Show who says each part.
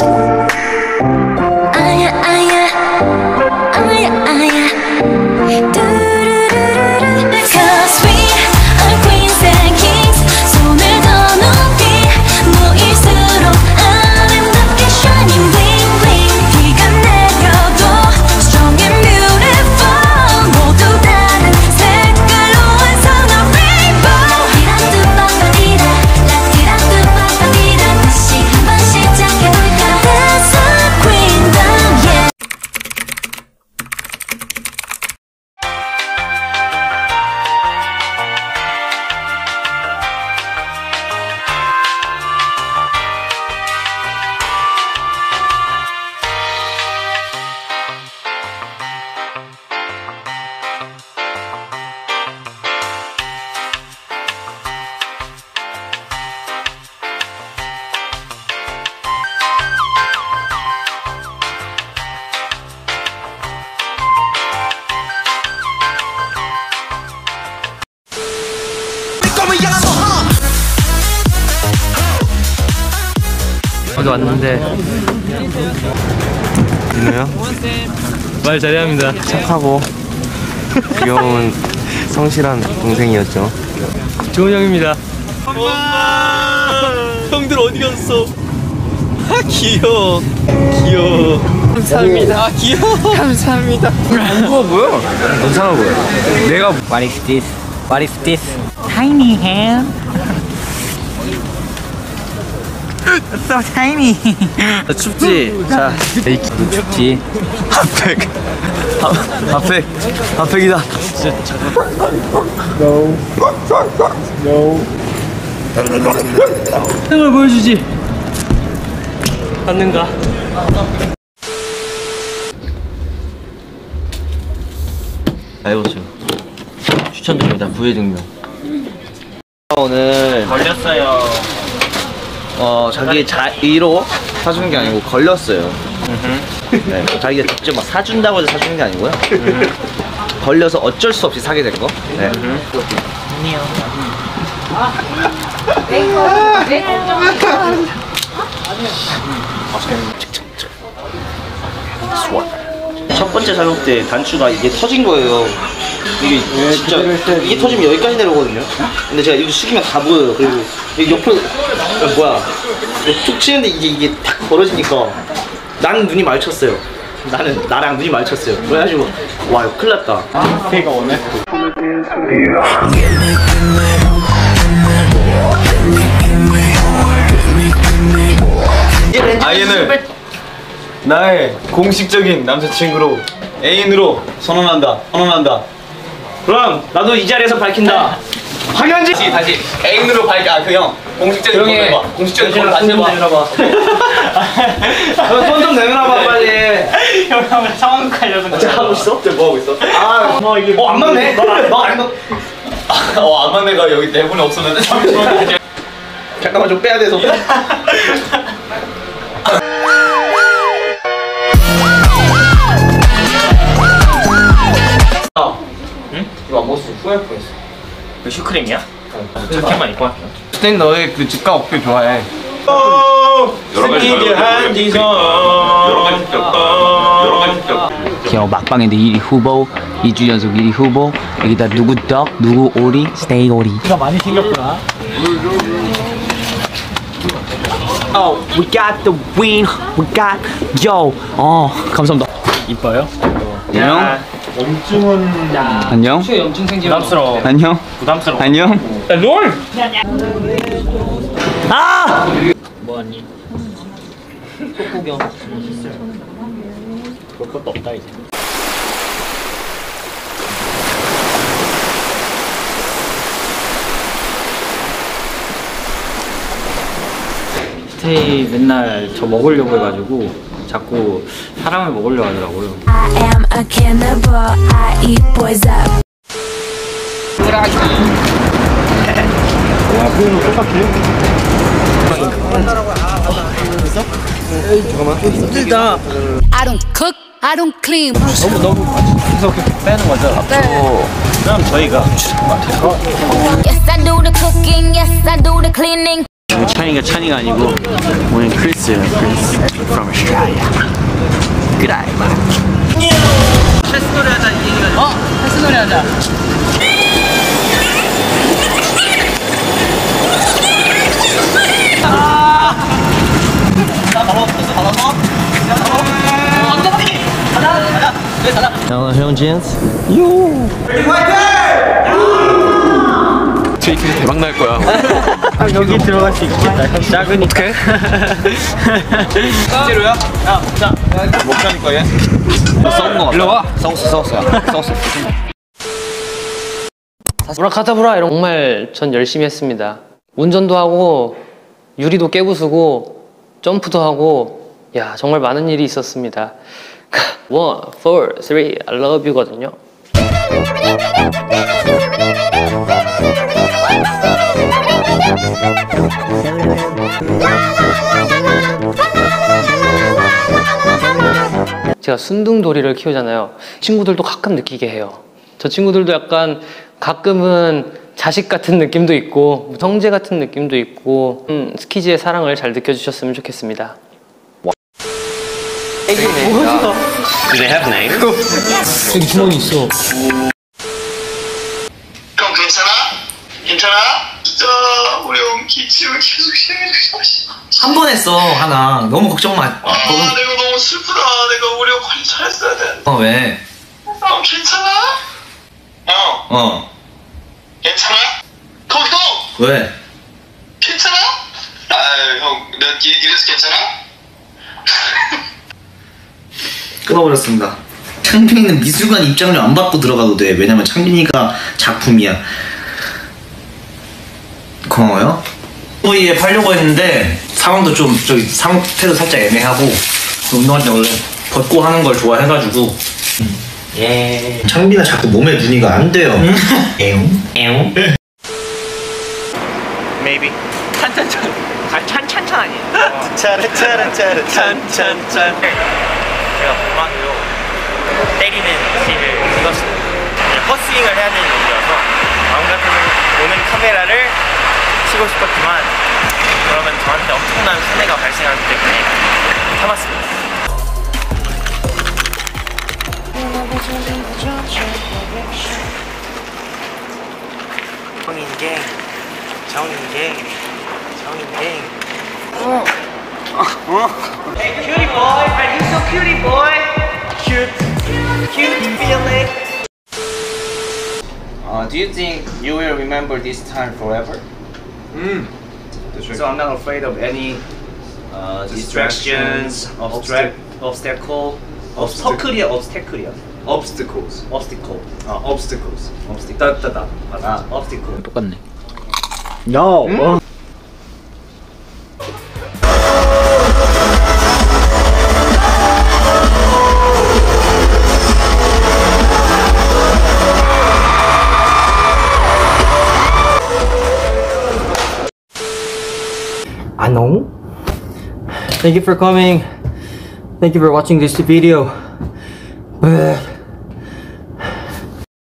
Speaker 1: kings. 아야 아
Speaker 2: 어디 왔는데
Speaker 3: 민우요?
Speaker 2: 말 잘해합니다.
Speaker 3: 착하고 귀여운 성실한 동생이었죠.
Speaker 2: 좋은 형입니다. 형들 어디 갔어? 아 귀여워. 귀여워. 감사합니다. 아 귀여워. 감사합니다.
Speaker 3: 무거워 보여. 괜찮아 보여. 내가
Speaker 4: What is this? What is this? Tiny hand. so tiny.
Speaker 3: 춥지? 자,
Speaker 4: 너 춥지?
Speaker 3: 핫팩. 핫- 핫팩. 핫팩이다.
Speaker 2: 형을 보여주지. 받는가?
Speaker 3: 해보세요. 추천드립니다. 부의 증명. 오늘
Speaker 2: 걸렸어요.
Speaker 3: 어 자기 자의로 사주는 게 아니고 걸렸어요. 네, 자기가 직접 막 사준다고 해서 사주는 게 아니고요. 걸려서 어쩔 수 없이 사게 된 거. 네. 첫 번째 사용 때 단추가 이게 터진 거예요. 이게 진짜 이게 터지면 여기까지 내려오거든요. 근데 제가 이렇게 숙이면 다 보여요. 그리고 이 옆으로 어, 뭐야 이거 툭 치는데 이게 이게 탁 벌어지니까 나는 눈이 마주쳤어요. 나는 나랑 눈이 마주쳤어요. 그래가지고 와 이거 큰일 났다.
Speaker 5: 아이는 나의 공식적인 남자친구로 애인으로 선언한다. 선언한다.
Speaker 3: 그럼 나도 이 자리에서 밝힌다. 황현지
Speaker 5: 다시 다시 애인으로 밝게 아그형 공식적인 거
Speaker 3: 조용히 해.
Speaker 5: 해봐. 공식적인 거 다시 해봐.
Speaker 3: 내밀어봐. 손좀 내밀어봐 빨리.
Speaker 2: 형 상황 깔려서.
Speaker 3: 진짜 하고 있어?
Speaker 5: 지금 뭐 하고 있어?
Speaker 3: 아,
Speaker 2: 어 이게
Speaker 3: 어 안 맞네. 너안 맞.
Speaker 5: 어 안만내가 여기 대본에 없었는데 잠시만.
Speaker 3: 잠깐만 좀 빼야 돼서.
Speaker 2: 슈크림이야? 자켓만 입고 할게요.
Speaker 5: 스탠 너의 그 집가 어깨 좋아해.
Speaker 2: 여러 가지 여러 가지 여러 가지
Speaker 4: 기어 막방인데 1위 후보 2주 연속 1위 후보 여기다 누구 떡 누구 오리 스테이 오리 Oh, we got the win. We got yo. 어, 감사합니다.
Speaker 2: 이뻐요?
Speaker 4: 안녕. 안녕.
Speaker 2: 부담스러워.
Speaker 4: 안녕.
Speaker 2: 부담스러워.
Speaker 4: 안녕.
Speaker 2: 롤!
Speaker 4: 아!
Speaker 2: 뭐하니? 속구경. 볼 것도 없다 이제. 스테이 맨날 저 먹으려고 해가지고 자꾸 사람을 먹으려고 하더라고요.
Speaker 1: I am a cannibal. I eat boys up.
Speaker 6: I don't cook, I don't clean.
Speaker 2: 빼는 거죠? 그럼 저희가
Speaker 1: Yes, I do the cooking. Yes, I do the cleaning.
Speaker 4: 찬이가 찬이가 아니고 오늘 크리스예요 크리스 from Australia Good eye
Speaker 2: 어? 패스 노래 하자.
Speaker 3: 형, 형 jeans?
Speaker 5: JT 는 대박 날 거야.
Speaker 2: 아, 여기 들어갈 수 있겠다. 작으니까.
Speaker 5: 실제로야? 야, 자, 먹자니까 얘. 썩은 거 같아. 일로 와.
Speaker 3: 썩었어, 썩었어. 썩었어.
Speaker 7: 브라카타브라 이런 거 정말 전 열심히 했습니다. 운전도 하고 유리도 깨부수고 점프도 하고 야 정말 많은 일이 있었습니다. One, four, three, I love you거든요. 제가 순둥도리를 키우잖아요. 친구들도 가끔 느끼게 해요. 저 친구들도 약간 가끔은 자식 같은 느낌도 있고 형제 같은 느낌도 있고 음, 스키즈의 사랑을 잘 느껴주셨으면 좋겠습니다. 여기 주머니 있어.
Speaker 8: 형 괜찮아? 괜찮아? 진짜 우리 형 기침을 계속 심해져
Speaker 3: 한번 했어, 하나. 너무 걱정 마.
Speaker 8: 아 내가 너무 슬프다 내가 우리 형 관리 잘했어야 돼
Speaker 3: 어, 왜?
Speaker 8: 형 괜찮아? 형
Speaker 3: 어,
Speaker 8: 괜찮아? 거기 형
Speaker 3: 왜?
Speaker 8: 괜찮아? 아유 형나 이래서 괜찮아?
Speaker 3: 끊어버렸습니다. 창빈이는 미술관 입장료 안 받고 들어가도 돼. 왜냐면 창빈이가 작품이야. 고마워요. 소이에 팔려고 했는데 상황도 좀 저기 상태도 살짝 애매하고 운동할 때 원래 벗고 하는 걸 좋아해가지고 예. 창빈아 자꾸 몸에 눈이가 안 돼요. 에옹 에옹.
Speaker 2: Maybe. 찬찬찬. 아, 찬찬찬 아니에요.
Speaker 3: 차르차르차르
Speaker 2: 찬찬찬. 제가 공방으로 때리는 씬을 찍었습니다. 헛스윙을 해야 되는 연기여서 마음 같으면 오는 카메라를 치고 싶었지만 그러면 저한테 엄청난 손해가 발생하기 때문에 참았습니다. 정인갱, 정인갱, 정인갱. Hey, cutie boy, are you so cutie boy? Cute, cute feeling.
Speaker 3: Uh, do you think you will remember this time forever?
Speaker 5: 음.
Speaker 3: So I'm not afraid of any uh, distractions, obstacle, obstacle, obstacle이야, obstacle이야,
Speaker 5: Obstacles.
Speaker 3: obstacle,
Speaker 5: 아, obstacles.
Speaker 3: obstacle.
Speaker 5: 따따다.
Speaker 3: 아, obstacle.
Speaker 4: 똑같네
Speaker 7: 안녕. Thank you for coming. Thank you for watching this video.